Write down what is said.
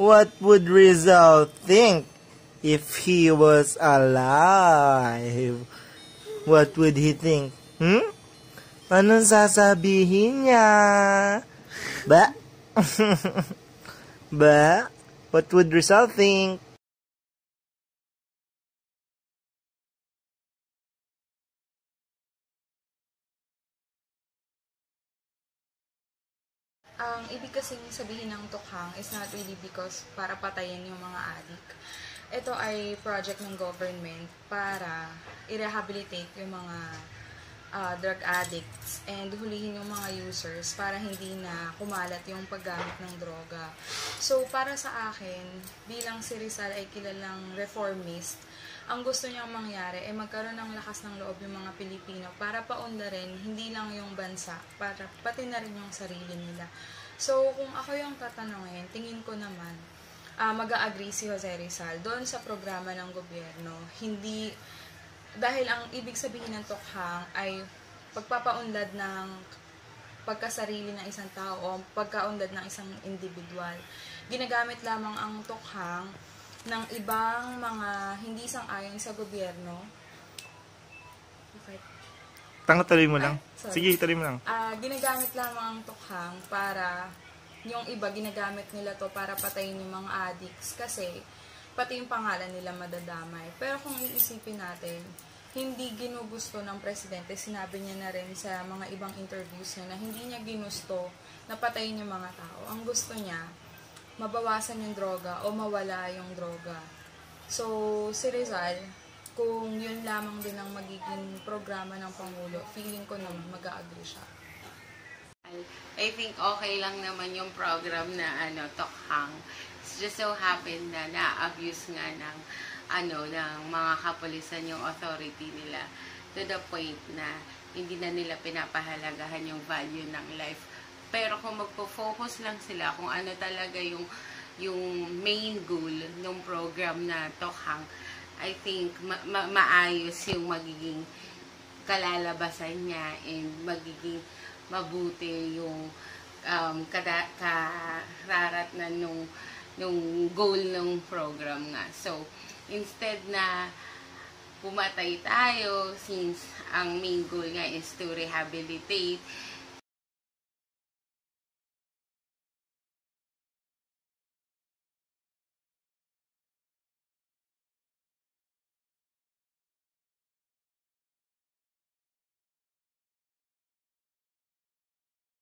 What would Rizal think if he was alive? What would he think? Hmm? Anong sasabihin niya? Ba? ba? What would Rizal think? Ang ibig kasing sabihin ng tukhang is not really because para patayin yung mga adik. Ito ay project ng government para i-rehabilitate yung mga uh, drug addicts and hulihin yung mga users para hindi na kumalat yung paggamit ng droga. So, para sa akin, bilang si Rizal ay kilalang reformist, ang gusto niyang mangyari ay magkaroon ng lakas ng loob yung mga Pilipino para paundarin hindi lang yung bansa, para pati na rin yung sarili nila. So, kung ako yung tatanungin, tingin ko naman, uh, mag-agree si Jose Rizal doon sa programa ng gobyerno. Hindi, dahil ang ibig sabihin ng tukhang ay pagpapaunlad ng pagkasarili ng isang tao o pagkaunlad ng isang individual. Ginagamit lamang ang tukhang ng ibang mga hindi sang-ayon sa gobyerno. Okay. Tango tuloy mo lang. Ay, Sige, tuloy mo lang. Uh, ginagamit lamang ang tukhang para yung iba ginagamit nila to para patayin yung mga addicts kasi pati yung pangalan nila madadamay. Pero kung iisipin natin, hindi ginugusto ng presidente, sinabi niya na rin sa mga ibang interviews niya na hindi niya ginusto na patayin yung mga tao. Ang gusto niya, mabawasan yung droga o mawala yung droga. So, si Rizal, kung yun lamang din ang magiging programa ng Pangulo, feeling ko na mag-agree siya. I think okay lang naman yung program na ano, Tokhang. It's just so happened na na-abuse nga ng ano, ng mga kapulisan yung authority nila to the point na hindi na nila pinapahalagahan yung value ng life pero kung magpo-focus lang sila kung ano talaga yung yung main goal ng program na Tokhang, I think ma ma maayos yung magiging kalalabasan niya and magiging mabuti yung um, kada, kararat na nung, nung goal ng program nga. So, instead na pumatay tayo, since ang main goal nga is to rehabilitate,